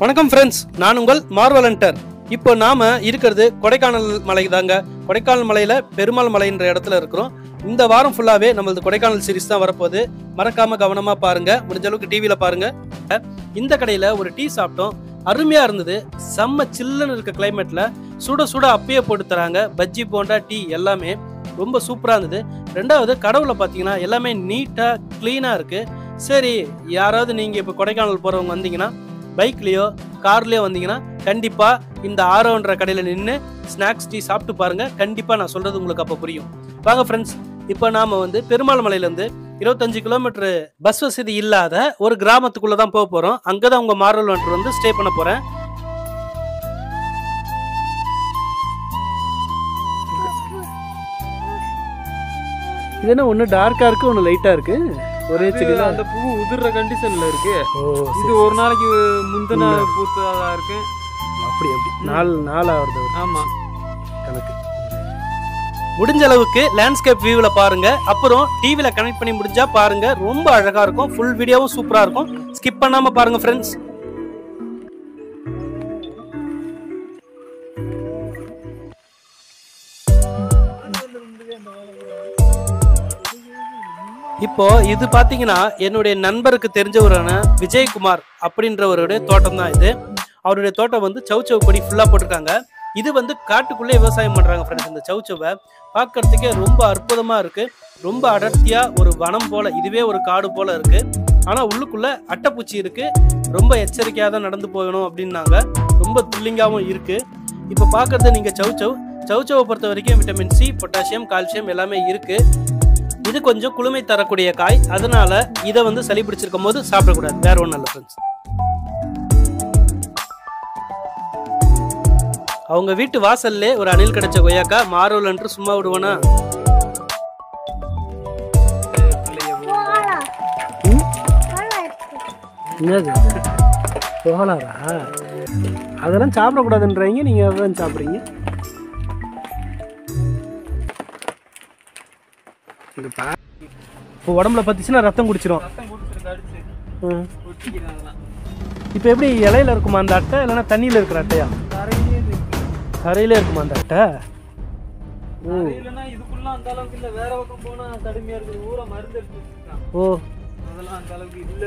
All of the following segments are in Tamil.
வணக்கம் ஃப்ரெண்ட்ஸ் நான் உங்கள் மார்வலண்டர் இப்போ நாம இருக்கிறது கொடைக்கானல் மலை தாங்க கொடைக்கானல் மலையில பெருமாள் மலைன்ற இடத்துல இருக்கிறோம். இந்த வாரம் ஃபுல்லாவே நம்மளது கொடைக்கானல் சீரிஸ் தான் வரப்போகுது. மறக்காம கவனமா பாருங்க. முடிஞ்ச அளவுக்கு டிவியில பாருங்க. இந்த கடையில ஒரு டீ சாப்பிட்டோம். அருமையா இருந்தது. செம்ம சில்லுன்னு இருக்க கிளைமேட்ல சுட சுட அப்பயே போட்டு தராங்க. பஜ்ஜி போண்டா டீ எல்லாமே ரொம்ப சூப்பராக இருந்தது. ரெண்டாவது கடவுள பார்த்தீங்கன்னா எல்லாமே நீட்டாக க்ளீனாக இருக்குது சரி யாராவது நீங்கள் இப்போ கொடைக்கானல் போகிறவங்க வந்தீங்கன்னா பைக்லேயோ கார்லேயோ வந்தீங்கன்னா கண்டிப்பாக இந்த ஆரோன்ற கடையில் நின்று ஸ்நாக்ஸ் டீ சாப்பிட்டு பாருங்கள் கண்டிப்பாக நான் சொல்கிறது உங்களுக்கு அப்போ புரியும். வாங்க ஃப்ரெண்ட்ஸ் இப்போ நாம் வந்து பெருமாள் மலையிலேருந்து இருபத்தஞ்சு கிலோமீட்டர் பஸ் வசதி இல்லாத ஒரு கிராமத்துக்குள்ளே தான் போக போகிறோம் அங்கே தான் உங்கள் மாரல் ஒன்று வந்து ஸ்டே பண்ண போகிறேன் இது என்ன ஒன்று டார்க்காக இருக்கு ஒன்று லைட்டாக இருக்குது ஒரே அது அந்த பூ உதிர்ற கண்டிஷன்ல இருக்கு. ஓ இது ஒரு நாளைக்கு முந்தின பூத்ததா இருக்கு. அப்படி அப்படி. நாலு நாலாவது ஆமா. கணக்கு. முடிஞ்ச அளவுக்கு லேண்ட்ஸ்கேப் வியூவில் பாருங்க. அப்புறம் டிவியில் கனெக்ட் பண்ணி முடிஞ்சா பாருங்க. ரொம்ப அழகா இருக்கும். ஃபுல் வீடியோவும் சூப்பரா இருக்கும். ஸ்கிப் பண்ணாம பாருங்க ஃப்ரெண்ட்ஸ் இப்போ இது பாத்தீங்கன்னா என்னுடைய நண்பருக்கு தெரிஞ்சவரான விஜயகுமார் அப்படின்றவருடைய தோட்டம் தான் இது. அவருடைய தோட்டம் வந்து சவுச்சவ் கொடி ஃபுல்லா போட்டிருக்காங்க. இது வந்து காட்டுக்குள்ளே விவசாயம் பண்றாங்க ஃப்ரெண்ட்ஸ் இந்த சவுச்சவை பார்க்கறதுக்கே ரொம்ப அற்புதமா இருக்கு. ரொம்ப அடர்த்தியா ஒரு வனம் போல இதுவே ஒரு காடு போல இருக்கு. ஆனா உள்ளுக்குள்ள அட்டைப்பூச்சி இருக்கு. ரொம்ப எச்சரிக்கையாக தான் நடந்து போகணும் அப்படின்னாங்க. ரொம்ப த்ரில்லிங்காகவும் இருக்கு. இப்போ பார்க்கறது நீங்க சவுச்சவ் சவுச்சவை பொறுத்த வரைக்கும் விட்டமின் சி பொட்டாசியம் கால்சியம் எல்லாமே இருக்குது இது கொஞ்சம் குளுமை தரக்கூடிய காய். அதனால இதை வந்து சளி பிடிச்சிருக்கும் போது சாப்பிடக்கூடாது. வேற ஒன்றும் இல்லை ஃப்ரெண்ட்ஸ் அவங்க வீட்டு வாசல்லே ஒரு அணில் கிடைச்ச கொய்யாக்கா மாறுவல் என்று சும்மா விடுவானா? என்னது அதெல்லாம் சாப்பிடக்கூடாதுன்றீங்க நீங்க சாப்பிட்றீங்க? இப்போ உடம்புல பத்துச்சுன்னா ரத்தம் குடிச்சிரும். இப்போ எப்படி இலையில இருக்குமா அந்த அட்டை இல்லைன்னா தண்ணியில இருக்கிற அட்டையா? தரையிலே இருக்குமா அந்த அட்டை? ஓ. இல்லைன்னா இதுக்குள்ள அந்த அளவுக்கு இல்ல. வேற பக்கம் போனா கடுமையா இருக்குது. ஊரை மருந்து எடுத்து வச்சிருக்கான் ஓ. அதெல்லாம் அந்த அளவுக்கு இல்ல.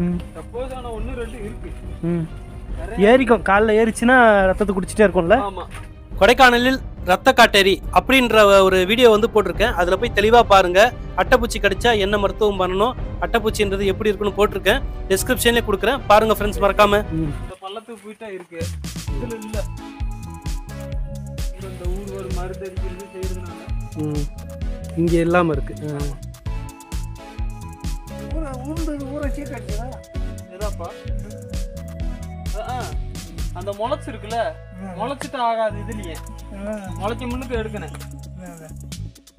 ம். சப்போஸ் ஆனா ஒண்ணு ரெண்டு இருக்கு. ம். ஏறிக்கும். காலில் ஏறிச்சுன்னா ரத்தத்தை குடிச்சிட்டே இருக்கும்ல? கொடைக்கானலில் ரத்த காட்டேரி அப்படின்ற ஒரு வீடியோ வந்து போட்டிருக்கேன். அதில் போய் தெளிவாக பாருங்க. அட்டைப்பூச்சி கடிச்சா என்ன மருத்துவம் பண்ணணும்? அட்டைப்பூச்சின்றது எப்படி இருக்குன்னு போட்டிருக்கேன். டிஸ்கிரிப்ஷன்லேயே கொடுக்குறேன். பாருங்க ஃப்ரெண்ட்ஸ் மறக்காம. பள்ளத்துக்கு போயிட்டா இருக்கு. இதுல இல்ல. இந்த ஊர் ஒரு மருந்து அடிக்கிறது செய்யறதுனால. இங்கே இல்லாமல் இருக்கு. ஏதாப்பா ஆ, ஆ. அந்த முளைச்சு இருக்குல்ல? முளைச்சிட்டு ஆகாது இதுலயே. முளைச்ச முன்னுக்கு எடுக்கணும்.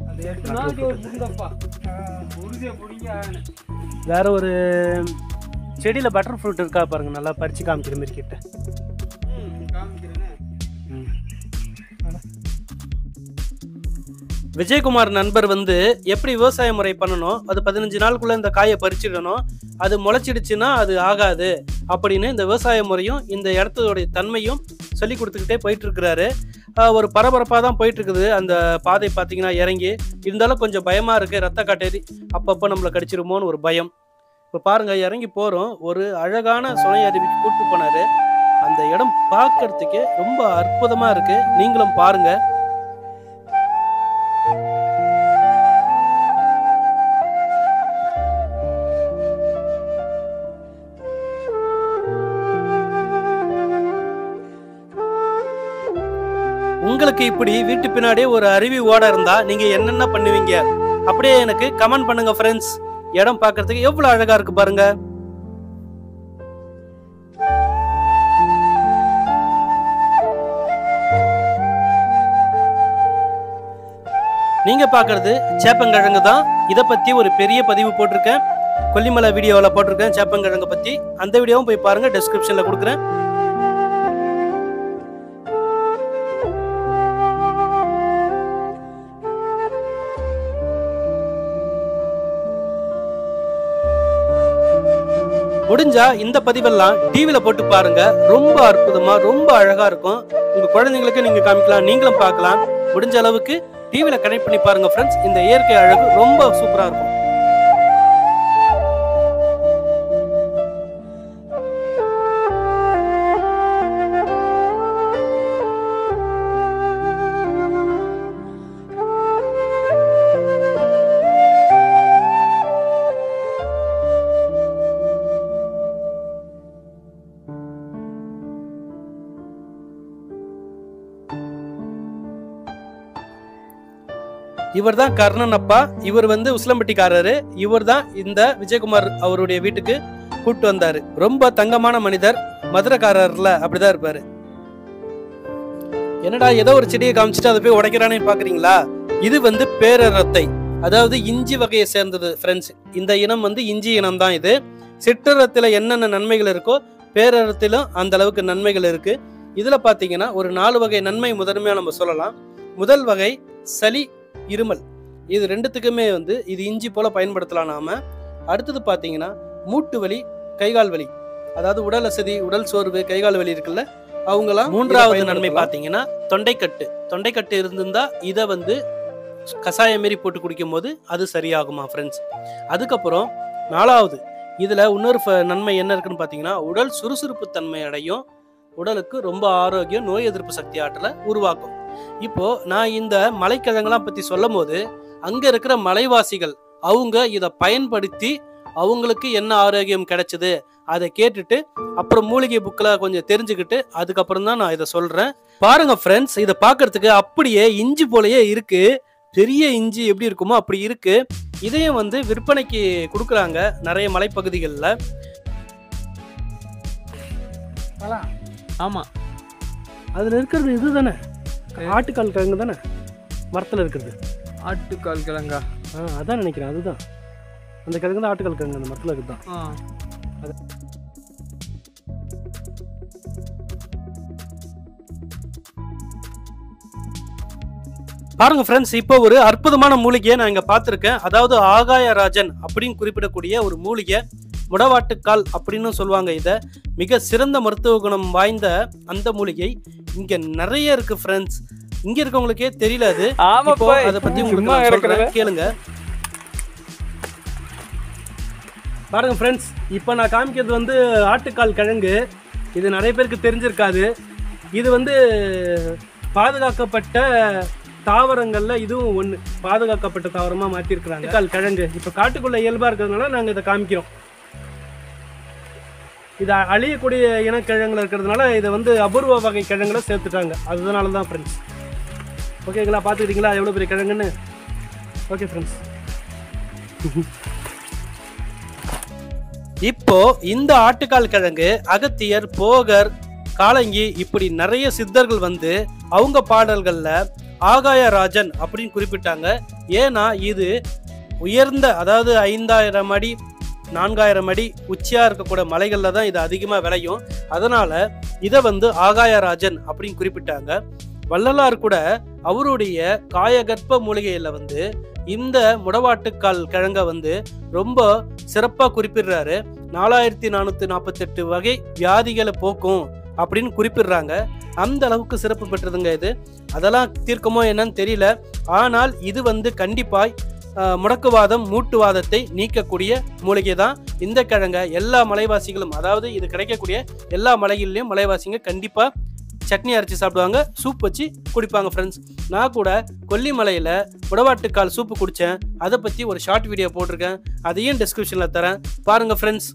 அந்த எட்டு நாளைக்கு ஒரு புரிந்தப்பா உறுதியை பிடிங்க ஆகணும் வேற ஒரு செடியில் பட்டர் ஃப்ரூட் இருக்கா பாருங்க நல்லா பறிச்சு காமிக்கிற மாதிரி கிட்ட விஜயகுமார் நண்பர் வந்து எப்படி விவசாய முறை பண்ணணும்? அது பதினஞ்சு நாளுக்குள்ள இந்த காயை பறிச்சிடணும். அது முளைச்சிடுச்சுன்னா அது ஆகாது அப்படின்னு இந்த விவசாய முறையும் இந்த இடத்தோடைய தன்மையும் சொல்லி கொடுத்துக்கிட்டே போயிட்டு இருக்கிறாரு ஒரு பரபரப்பாக தான் போயிட்டு இருக்குது அந்த பாதை பார்த்தீங்கன்னா இறங்கி இருந்தாலும் கொஞ்சம் பயமா இருக்கு. ரத்த காட்டேரி அப்பப்போ நம்மளை கடிச்சிருமோன்னு ஒரு பயம். இப்போ பாருங்க இறங்கி போகிறோம் ஒரு அழகான சுனை அருவிக்கு கூட்டு போனாரு. அந்த இடம் பார்க்கறதுக்கே ரொம்ப அற்புதமா இருக்கு. நீங்களும் பாருங்க. உங்களுக்கு இப்படி வீட்டு பின்னாடியே ஒரு அருவி ஓட இருந்தா நீங்க என்னென்ன பண்ணுவீங்க? அப்படியே எனக்கு கமெண்ட் பண்ணுங்க ஃப்ரெண்ட்ஸ் இடம் பார்க்கறதுக்கு எவ்வளவு அழகா இருக்கு பாருங்க. நீங்க பாக்குறது சேப்பங்கிழங்கு தான். இதை பத்தி ஒரு பெரிய பதிவு போட்டிருக்கேன். கொல்லிமலை வீடியோவில் போட்டிருக்கேன் சேப்பங்கிழங்கு பத்தி. அந்த வீடியோவும் போய் பாருங்க டிஸ்கிரிப்ஷன்ல கொடுக்குறேன். முடிஞ்சா இந்த பதிவெல்லாம் டிவியில போட்டு பாருங்க. ரொம்ப அற்புதமா ரொம்ப அழகா இருக்கும். உங்க குழந்தைங்களுக்கு நீங்க காமிக்கலாம் நீங்களும் பார்க்கலாம். முடிஞ்ச அளவுக்கு டிவியில கனெக்ட் பண்ணி பாருங்க ஃப்ரெண்ட்ஸ் இந்த இயற்கை அழகு ரொம்ப சூப்பரா இருக்கும். இவர் தான் கர்ணன் அப்பா இவர் வந்து உசிலம்பட்டிக்காரரு. இவர் தான் இந்த விஜயகுமார் அவருடைய வீட்டுக்கு கூட்டு வந்தாரு. ரொம்ப தங்கமான மனிதர் மதுரக்காரர்ல அப்படிதான் இருப்பாரு. என்னடா ஏதோ ஒரு செடியை காமிச்சிட்டு அதை போய் உடைக்கிறானே பாக்குறீங்களா? இது வந்து பேரரத்தை. அதாவது இஞ்சி வகையை சேர்ந்தது ஃப்ரெண்ட்ஸ் இந்த இனம் வந்து இஞ்சி இனம் தான் இது. சிற்றரத்தில் என்னென்ன நன்மைகள் இருக்கோ பேரரத்திலும் அந்த அளவுக்கு நன்மைகள் இருக்கு. இதுல பாத்தீங்கன்னா ஒரு நாலு வகை நன்மை முதன்மையா நம்ம சொல்லலாம். முதல் வகை சளி இருமல். இது ரெண்டுத்துக்குமே வந்து இது இஞ்சி போல பயன்படுத்தலாம் நாம. அடுத்தது பாத்தீங்கன்னா மூட்டு வலி கைகால் வலி. அதாவது உடல் அசதி உடல் சோர்வு கைகால் வலி இருக்குல்ல அவங்களாம் மூன்றாவது நன்மை பாத்தீங்கன்னா தொண்டைக்கட்டு. தொண்டைக்கட்டு இருந்திருந்தா இதை வந்து கஷாயம் மாரி போட்டு குடிக்கும் போது அது சரியாகுமா ஃப்ரெண்ட்ஸ் அதுக்கப்புறம் நாலாவது இதுல இன்னொரு நன்மை என்ன இருக்குன்னு பாத்தீங்கன்னா உடல் சுறுசுறுப்பு தன்மை அடையும். உடலுக்கு ரொம்ப ஆரோக்கியம் நோய் எதிர்ப்பு சக்தி ஆற்றலை உருவாக்கும். இப்போ நான் இந்த மலைக்கிழங்கெல்லாம் பத்தி சொல்லும் போது அங்க இருக்கிற மலைவாசிகள் அவங்க இதை பயன்படுத்தி அவங்களுக்கு என்ன ஆரோக்கியம் கிடைச்சது அதை கேட்டுட்டு அப்புறம் மூலிகை புக்கில் கொஞ்சம் தெரிஞ்சுக்கிட்டு அதுக்கப்புறம் தான் நான் இதை சொல்கிறேன் பாருங்க ஃப்ரெண்ட்ஸ் இதை பார்க்கறதுக்கு அப்படியே இஞ்சி போலயே இருக்கு. பெரிய இஞ்சி எப்படி இருக்குமோ அப்படி இருக்கு. இதையும் வந்து விற்பனைக்கு கொடுக்குறாங்க நிறைய மலைப்பகுதிகளில். ஆமாம் அதில் இருக்கிறது இது தானே ஆட்டுக்கால் கிழங்கு தானே மரத்தில் இருக்கிறது. ஆட்டுக்கால் கிழங்கா ஆ அதான் நினைக்கிறேன் அதுதான். அந்த கிழங்கு தான் ஆட்டுக்கால் கிழங்கு அந்த மரத்தில் இருக்குது? தான் பாருங்க ஃப்ரெண்ட்ஸ் இப்போ ஒரு அற்புதமான மூலிகையை நான் இங்க பார்த்துருக்கேன். அதாவது ஆகாயராஜன் அப்படின்னு குறிப்பிடக்கூடிய ஒரு மூலிகை முடவாட்டுக்கால் அப்படின்னு சொல்லுவாங்க இதை. மிக சிறந்த மருத்துவ குணம் வாய்ந்த அந்த மூலிகை. இங்க நிறைய இருக்கு ஃப்ரெண்ட்ஸ் இங்க இருக்கவங்களுக்கே தெரியல அது. இப்போ அதை பத்தி உங்களுக்கு கேளுங்க. பாருங்க ஃப்ரெண்ட்ஸ் இப்போ நான் காமிக்கிறது வந்து ஆட்டுக்கால் கிழங்கு. இது நிறைய பேருக்கு தெரிஞ்சிருக்காது. இது வந்து பாதுகாக்கப்பட்ட தாவரங்கள்ல இதுவும் ஒன்று பாதுகாக்கப்பட்ட தாவரமா மாற்றிருக்கிறாங்க ஆட்டுக்கால் கிழங்கு. இப்போ காட்டுக்குள்ள இயல்பா இருக்கிறதுனால நாங்கள் இதை காமிக்கிறோம். இது அழியக்கூடிய இனக்கிழங்குல இருக்கிறதுனால இதை வந்து அபூர்வ வகை கிழங்குல சேர்த்துட்டாங்க. அதனால தான் ஃப்ரெண்ட்ஸ் ஓகேங்களா பார்த்துக்கிட்டீங்களா? எவ்வளோ பெரிய கிழங்குன்னு? ஓகே ஃப்ரெண்ட்ஸ் இப்போ இந்த ஆட்டுக்கால் கிழங்கு அகத்தியர் போகர் காலங்கி இப்படி நிறைய சித்தர்கள் வந்து அவங்க பாடல்கள்ல ஆகாயராஜன் அப்படின்னு குறிப்பிட்டாங்க. ஏன்னா இது உயர்ந்த அதாவது ஐந்தாயிரம் அடி நான்காயிரம் அடி உச்சியாக இருக்கக்கூடிய மலைகளில் தான் இது அதிகமாக விளையும். அதனால் இதை வந்து ஆகாயராஜன் அப்படின்னு குறிப்பிட்டாங்க. வள்ளலார் கூட அவருடைய காயகற்ப மூலிகையில் வந்து இந்த முடவாட்டுக்கால் கிழங்க வந்து ரொம்ப சிறப்பாக குறிப்பிடுறாரு. நாலாயிரத்தி நானூற்றி நாற்பத்தெட்டு வகை வியாதிகளை போக்கும் அப்படின்னு குறிப்பிடுறாங்க. அந்த அளவுக்கு சிறப்பு பெற்றதுங்க இது. அதெல்லாம் தீர்க்குமோ என்னன்னு தெரியல. ஆனால் இது வந்து கண்டிப்பாய் முடக்குவாதம் மூட்டுவாதத்தை நீக்கக்கூடிய மூலிகை தான் இந்த கிழங்க. எல்லா மலைவாசிகளும் அதாவது இது கிடைக்கக்கூடிய எல்லா மலைகள்லையும் மலைவாசிங்க கண்டிப்பாக சட்னி அரைச்சி சாப்பிடுவாங்க சூப் வச்சு குடிப்பாங்க ஃப்ரெண்ட்ஸ் நான் கூட கொல்லிமலையில் உடவாட்டுக்கால் சூப்பு குடித்தேன் அதை பற்றி ஒரு ஷார்ட் வீடியோ போட்டிருக்கேன். அதையும் டிஸ்கிரிப்ஷனில் தரேன். பாருங்கள் ஃப்ரெண்ட்ஸ்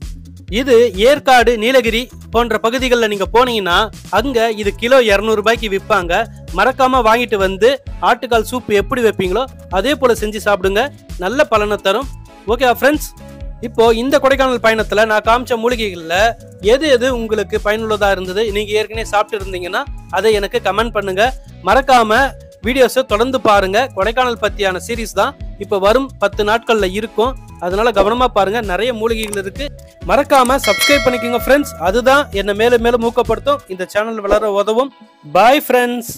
இது ஏற்காடு நீலகிரி போன்ற பகுதிகளில் நீங்கள் போனீங்கன்னா அங்கே இது கிலோ இரநூறுபாய்க்கு விற்பாங்க. மறக்காம வாங்கிட்டு வந்து ஆட்டுக்கால் சூப் எப்படி வைப்பீங்களோ அதே போல் செஞ்சு சாப்பிடுங்க. நல்ல பலனை தரும். ஓகே ஃப்ரெண்ட்ஸ் இப்போ இந்த கொடைக்கானல் பயணத்துல நான் காமிச்ச மூலிகைகள்ல எது எது உங்களுக்கு பயனுள்ளதா இருந்தது? நீங்க ஏற்கனவே சாப்பிட்டு இருந்தீங்கன்னா அதை எனக்கு கமெண்ட் பண்ணுங்க. மறக்காம வீடியோஸை தொடர்ந்து பாருங்க. கொடைக்கானல் பத்தியான சீரிஸ் தான் இப்போ வரும் பத்து நாட்கள்ல இருக்கும். அதனால கவனமா பாருங்க. நிறைய மூலிகைகள் இருக்கு. மறக்காம சப்ஸ்கிரைப் பண்ணிக்கோங்க ஃப்ரெண்ட்ஸ் அதுதான் என்னை மேலும் மேலும் ஊக்கப்படுத்தும். இந்த சேனல் வளர உதவும். Bye friends